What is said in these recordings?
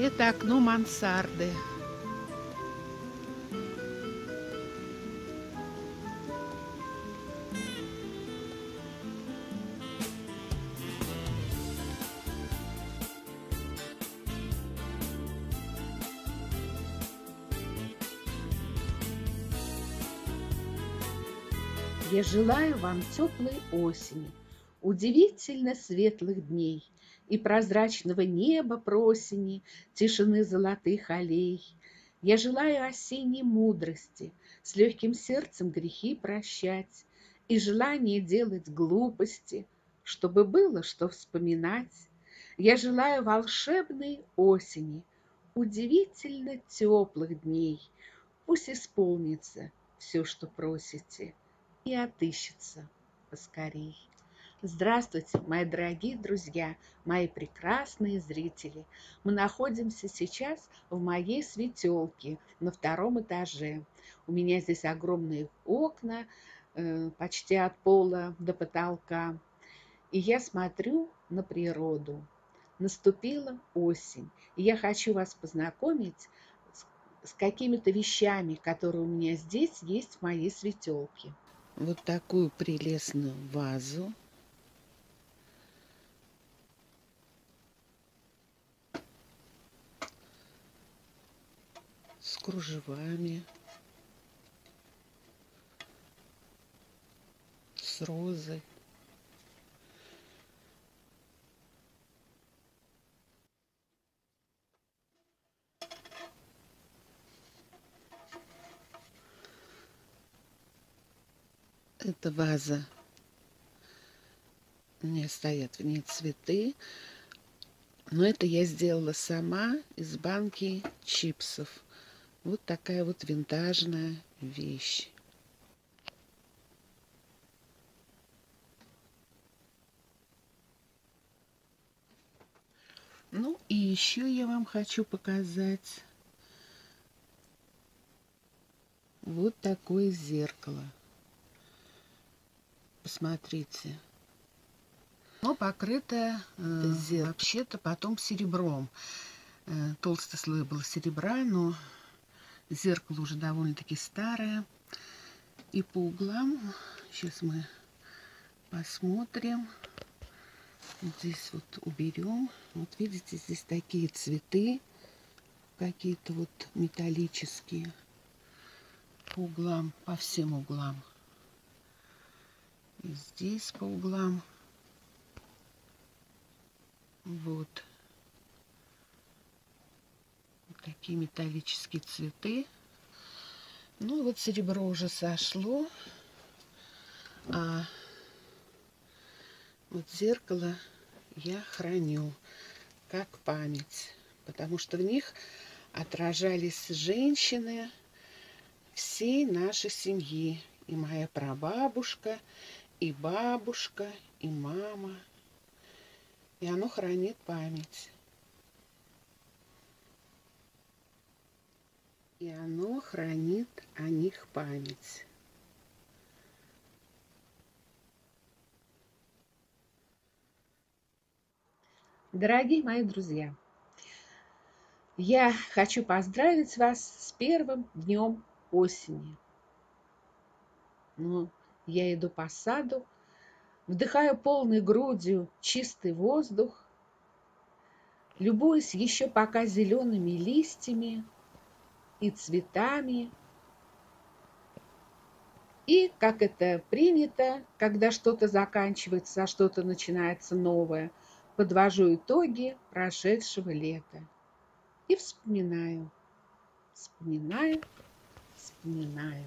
Это окно мансарды. Я желаю вам теплой осени, удивительно светлых дней и прозрачного неба просени, тишины золотых аллей. Я желаю осенней мудрости, с легким сердцем грехи прощать и желание делать глупости, чтобы было что вспоминать. Я желаю волшебной осени, удивительно теплых дней. Пусть исполнится все, что просите, и отыщется поскорей. Здравствуйте, мои дорогие друзья, мои прекрасные зрители. Мы находимся сейчас в моей светелке на втором этаже. У меня здесь огромные окна, э, почти от пола до потолка. И я смотрю на природу. Наступила осень, и я хочу вас познакомить с, с какими-то вещами, которые у меня здесь есть в моей светелке. Вот такую прелестную вазу кружевами, с розой. Это ваза. Меня стоят в ней цветы. Но это я сделала сама из банки чипсов. Вот такая вот винтажная вещь. Ну и еще я вам хочу показать вот такое зеркало. Посмотрите. Но покрытое э, вообще-то потом серебром. Э, толстый слой был серебра, но Зеркало уже довольно-таки старое. И по углам, сейчас мы посмотрим. здесь вот уберем. Вот видите, здесь такие цветы, какие-то вот металлические по углам, по всем углам. И здесь по углам. Вот такие металлические цветы. Ну вот серебро уже сошло. А вот зеркало я храню как память, потому что в них отражались женщины всей нашей семьи. И моя прабабушка, и бабушка, и мама. И оно хранит память. И оно хранит о них память. Дорогие мои друзья, я хочу поздравить вас с первым днем осени. Ну, я иду по саду, вдыхаю полной грудью чистый воздух, любуюсь еще пока зелеными листьями, и цветами. И, как это принято, когда что-то заканчивается, а что-то начинается новое, подвожу итоги прошедшего лета. И вспоминаю, вспоминаю, вспоминаю.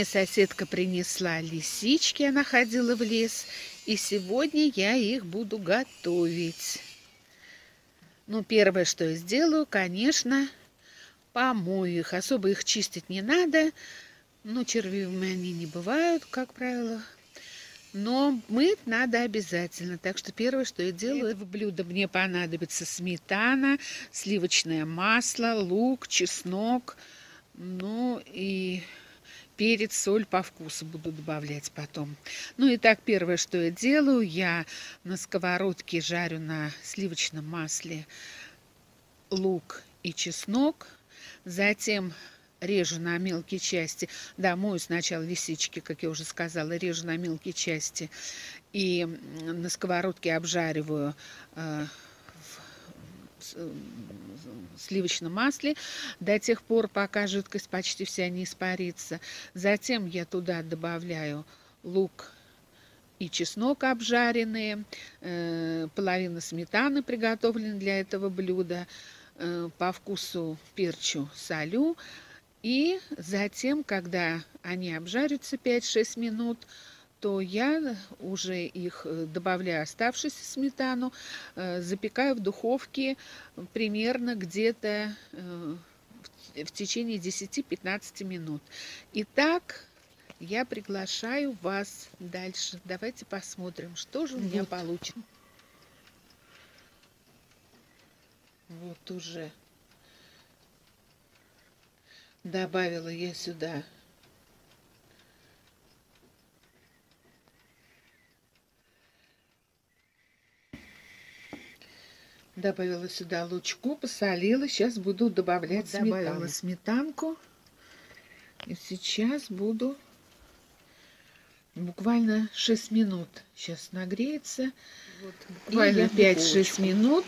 Мне соседка принесла лисички, она ходила в лес, и сегодня я их буду готовить. Ну, первое, что я сделаю, конечно, помою их. Особо их чистить не надо. Ну, червивыми они не бывают, как правило. Но мыть надо обязательно. Так что первое, что я делаю, в блюдо мне понадобится сметана, сливочное масло, лук, чеснок, ну перец, соль по вкусу буду добавлять потом. Ну и так, первое, что я делаю, я на сковородке жарю на сливочном масле лук и чеснок. Затем режу на мелкие части. Да, мою сначала лисички, как я уже сказала, режу на мелкие части. И на сковородке обжариваю э, сливочном масле до тех пор, пока жидкость почти вся не испарится. Затем я туда добавляю лук и чеснок обжаренные, э, половина сметаны приготовлена для этого блюда, по вкусу перчу солю, и затем, когда они обжарятся 5-6 минут, то я уже их э, добавляю оставшуюся сметану, э, запекаю в духовке примерно где-то э, в течение 10-15 минут. Итак, я приглашаю вас дальше. Давайте посмотрим, что же у меня вот. получится. Вот уже добавила я сюда добавила сюда лучку, посолила. Сейчас буду добавлять вот сметану. Добавила сметанку. И сейчас буду буквально 6 минут. Сейчас нагреется. Вот, буквально 5-6 минут.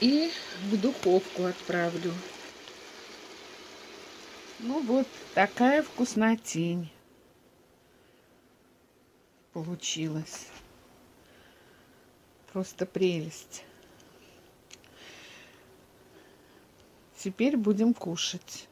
И в духовку отправлю. Ну вот такая вкуснотень получилась. Просто прелесть. Теперь будем кушать.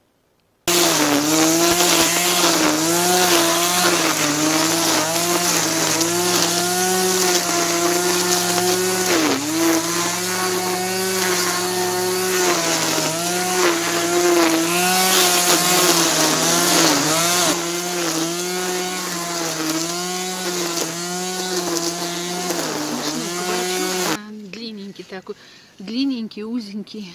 такой длинненький, узенький.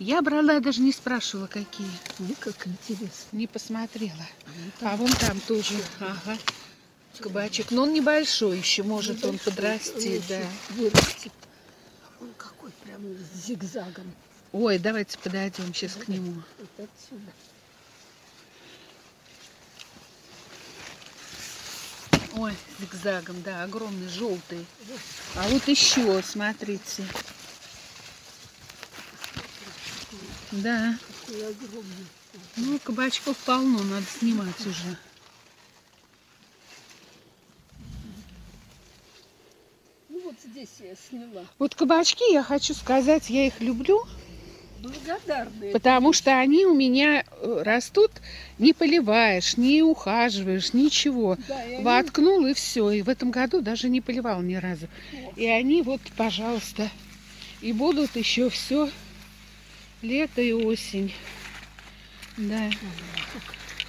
Я брала, я даже не спрашивала, какие. Ну, как интересно. Не посмотрела. А, ну, а вон там тоже. Ага. Кабачек. Но он небольшой еще, может он подрасти, он да. Вырастет. Он какой прям с зигзагом. Ой, давайте подойдем сейчас да, к нему. Вот отсюда. Ой, зигзагом, да, огромный, желтый. А вот еще, смотрите. Да. Ну, кабачков полно, надо снимать уже. Ну, вот здесь я сняла. Вот кабачки, я хочу сказать, я их люблю благодарны. Потому что они у меня э, растут, не поливаешь, не ухаживаешь, ничего. Да, и Воткнул и все. И в этом году даже не поливал ни разу. О. И они вот, пожалуйста, и будут еще все лето и осень. Да.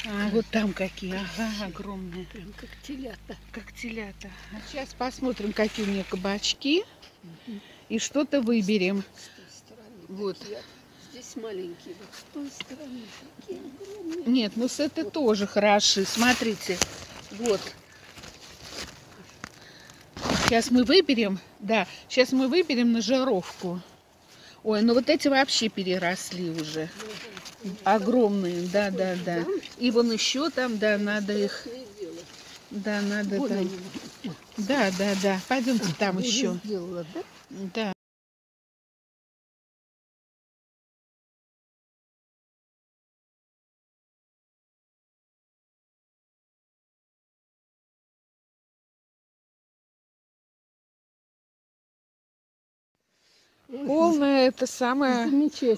А, вот там какие, ага, огромные. Прям как телята. Как телята. А сейчас посмотрим, какие у меня кабачки. Угу. И что-то выберем. Вот. Такие здесь маленькие, вот с той стороны такие огромные. Нет, ну с этой вот. тоже хороши. Смотрите, вот. Сейчас мы выберем, да, сейчас мы выберем на жаровку. Ой, ну вот эти вообще переросли уже. Огромные, да, да, да. И вон еще там, да, надо их... Да, надо там. Да, да, да. Пойдемте там еще. Да. Полная это самая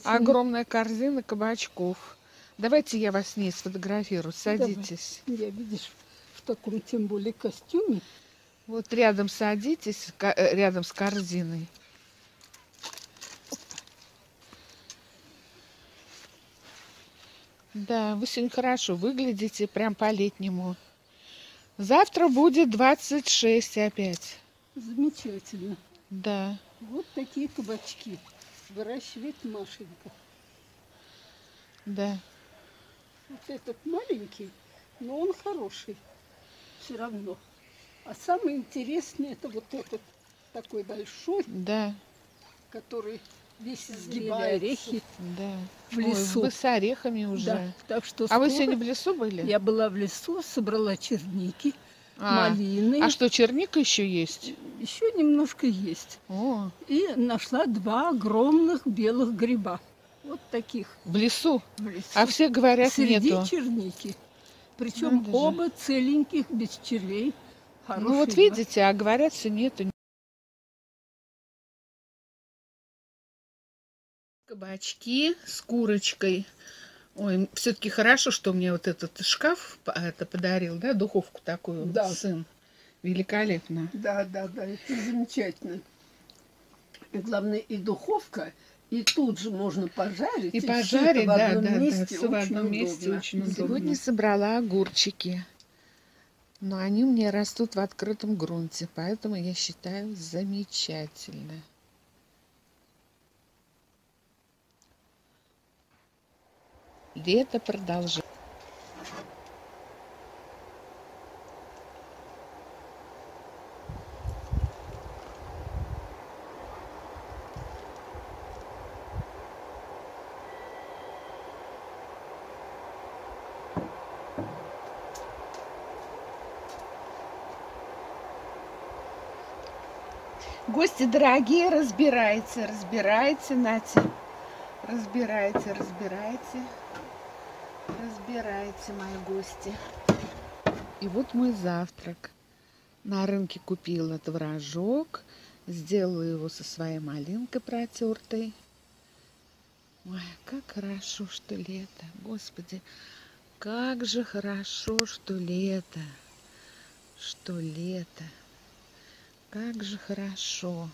огромная корзина кабачков. Давайте я вас с ней сфотографирую. Давай. Садитесь. Я, видишь, в таком тем более костюме. Вот рядом садитесь, э, рядом с корзиной. Да, вы сегодня хорошо выглядите, прям по-летнему. Завтра будет 26 опять. Замечательно. Да. Вот такие кабачки. Выращивает Машенька. Да. Вот этот маленький, но он хороший. Все равно. А самое интересное это вот этот такой большой, Да, который весь Зрели изгибается. орехи. да. В Ой, лесу. вы с орехами уже. Да, так что А вы сегодня в лесу были? Я была в лесу, собрала черники, А, малины. а что, черника еще есть? Еще немножко есть. О, И нашла два огромных белых гриба. Вот таких в лесу. в лесу. А все говорят, Среди нету. черники. Причем Надо же. оба целеньких, без червей. Ну вот Хорошие, видите, а говорят, все нету. Кабачки с курочкой. Ой, все-таки хорошо, что мне вот этот шкаф п- это подарил, да, духовку такую, Да. сын. Великолепно. Да, да, да, это замечательно. И главное, и духовка, и тут же можно пожарить. И всё пожарить, в да, одном да, да, месте все в одном месте удобно. очень удобно. Сегодня Сегодня собрала огурчики. Но они у меня растут в открытом грунте, поэтому я считаю замечательно. Лето продолжается. Гости дорогие, разбирайте, разбирайте, Нати. Разбирайте, разбирайте. Разбирайте, мои гости. И вот мой завтрак. На рынке купила творожок, сделала его со своей малинкой протертой. Ой, как хорошо, что лето. Господи, как же хорошо, что лето. Что лето. Как же хорошо.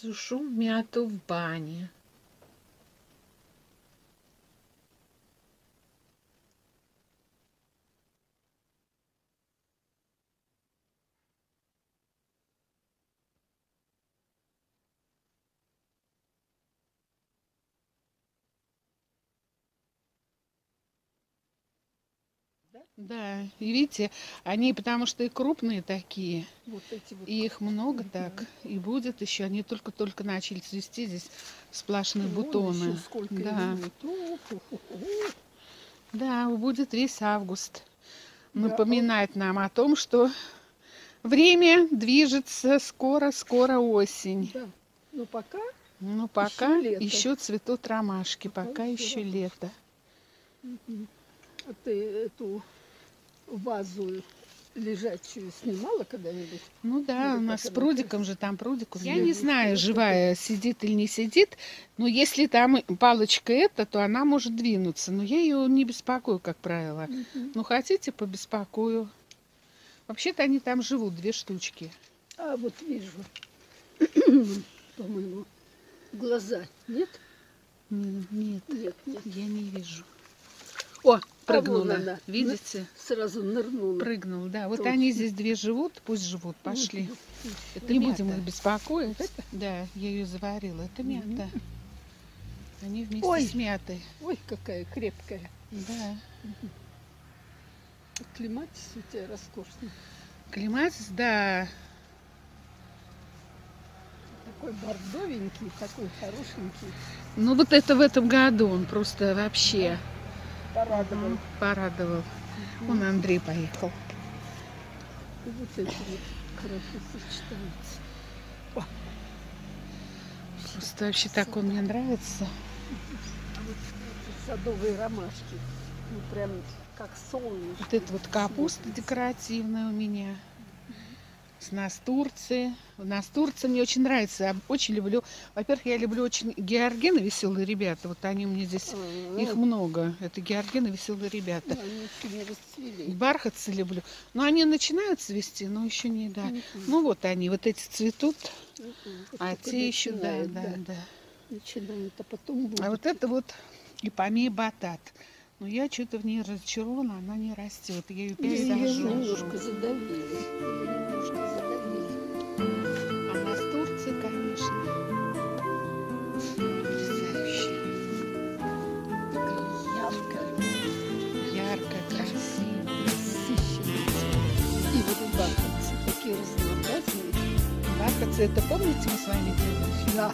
Сушу мяту в бане. Да, и видите, они потому что и крупные такие, Вот эти вот. и их много так, и будет еще, они только-только начали цвести, здесь сплошные Вон бутоны. сколько Да. Да, будет весь август. Да. Напоминать нам о том, что время движется, скоро-скоро осень. Да. Но пока Ну, пока лето. еще цветут ромашки, Пока пока еще ромашки. лето. а ты эту вазу лежачую снимала когда-нибудь? Ну да, Или у нас с прудиком же там прудик. Я не знаю, живая сидит или не сидит, но если там палочка эта, то она может двинуться. Но я ее не беспокою, как правило. Ну, хотите, побеспокою. Вообще-то они там живут, две штучки. А вот вижу, по-моему, глаза. Нет? Нет, Нет, нет. я не вижу. О, прыгнула. вон она. Видите? Сразу нырнула. Прыгнул, да. Вот Точно. они здесь две живут, пусть живут, пошли. Это не будем мята. их беспокоить. Да, я ее заварила. Это мята. Они вместе Ой. с мятой. Ой, какая крепкая. Да. Клематис у тебя роскошный. Климатис, да. Такой бордовенький, такой хорошенький. Ну вот это в этом году он просто вообще Порадовал. порадовал. Он Андрей поехал. И вот эти вот хорошо сочетаются. Просто вообще так он мне нравится. А вот эти садовые ромашки. Ну прям как солнышко. Вот это вот капуста декоративная у меня. С настурции. Настурция мне очень нравится. Я очень люблю. Во-первых, я люблю очень георгены веселые ребята. Вот они меня здесь, их много. Это георгены веселые ребята. Расцвели. Бархатцы люблю. Но они начинают цвести, но еще не, да. Ну вот они, вот эти цветут, а Вот те еще, да, да, да. Начинают, а потом будет. А вот это вот ипомея батат. Но я что-то в ней разочарована, она не растет. Я ее Ее пересажу. немножко задавили. Немножко задавили. А настурции, конечно, потрясающие. Такая яркая, Яркая, красивая. насыщенная. И вот бархатцы такие разнообразные. Бархатцы, это помните, мы с вами делали? Да,